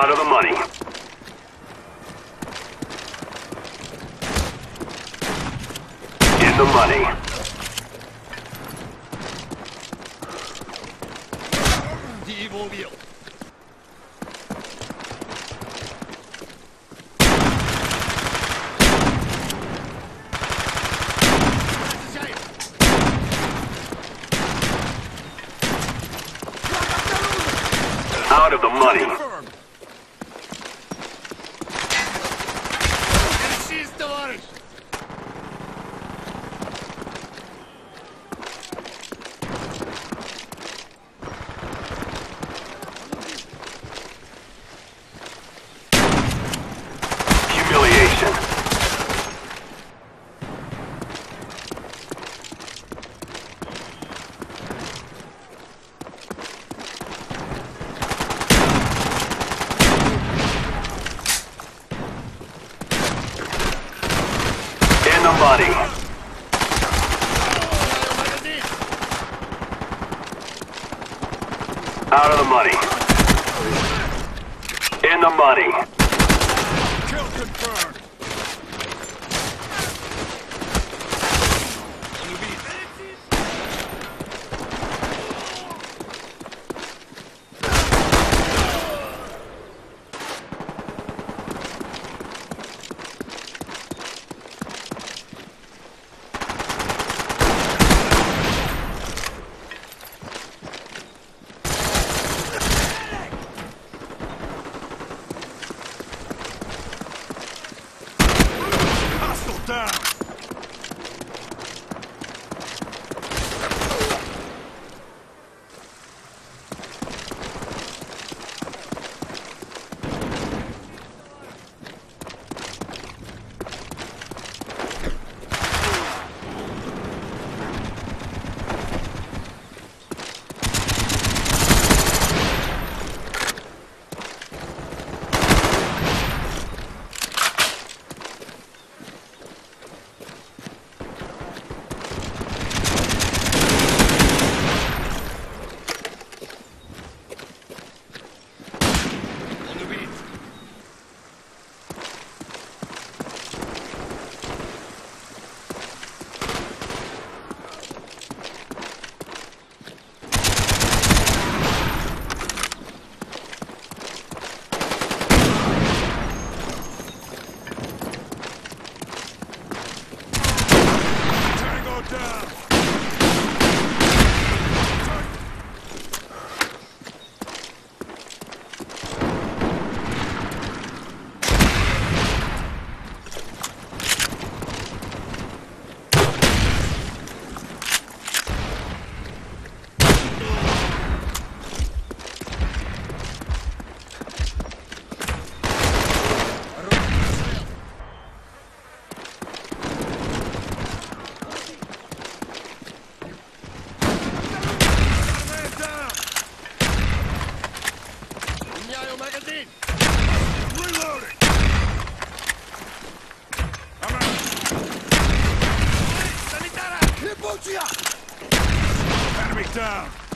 Out of the money. In the money. Die mobil. Out of the money. somebody. Out of the money. In the money. Kill confirmed. Down. Down.